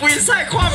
比赛看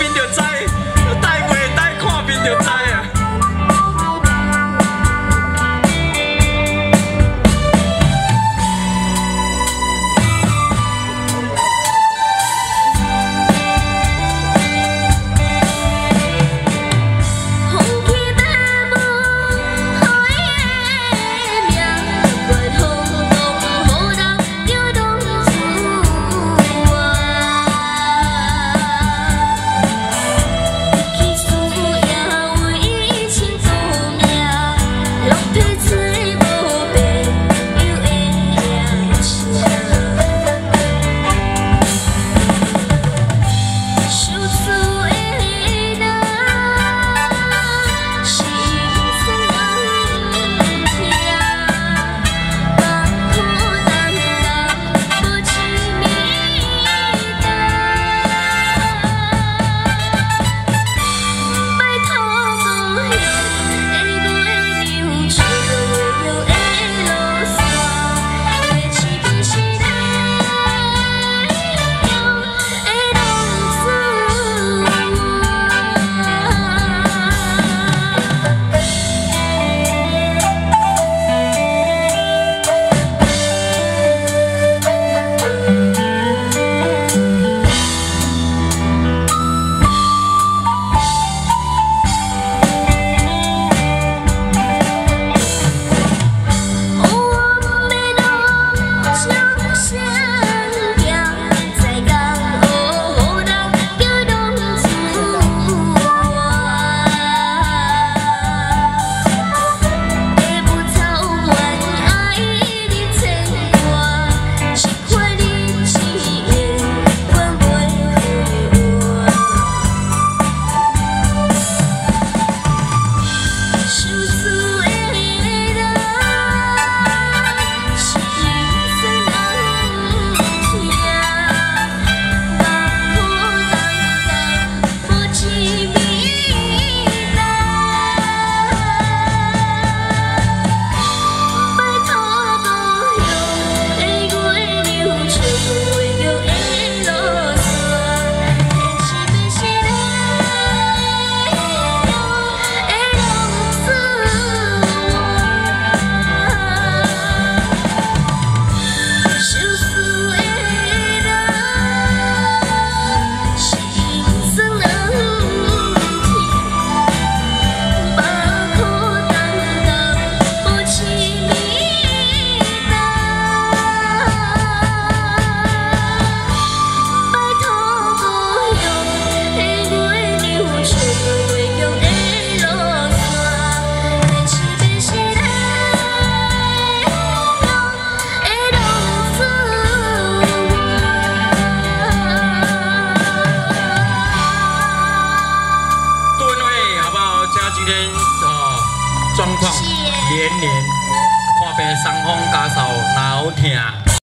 状况连连，看病伤风、家嗽，哪好听？